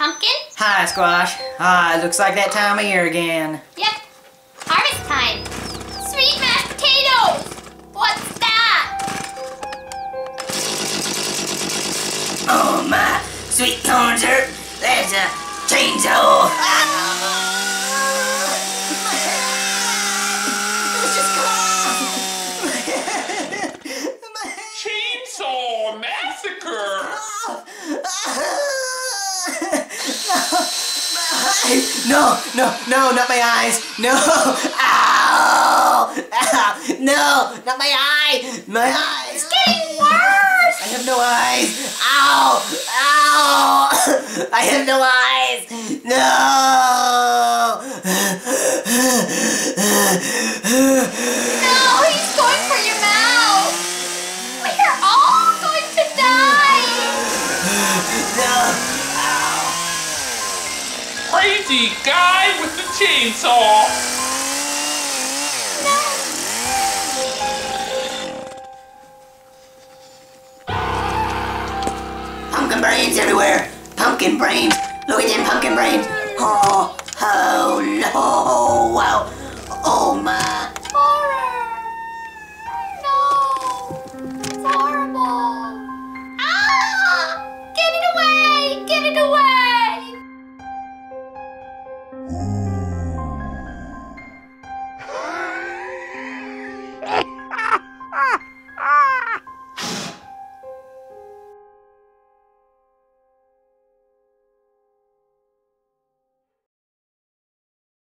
Pumpkin? Hi, Squash. Ah, it looks like that time of year again. Yep. Harvest time. Sweet mashed potatoes! What's that? Oh my, sweet corn syrup. There's a chainsaw. Chainsaw No, no, no, not my eyes. No. Ow! Ow! No, not my eye. My eyes. Getting worse! I have no eyes. Ow! Ow! I have no eyes. No, Crazy guy with the chainsaw! Pumpkin brains everywhere. Pumpkin brains. Look at them pumpkin brains. Oh,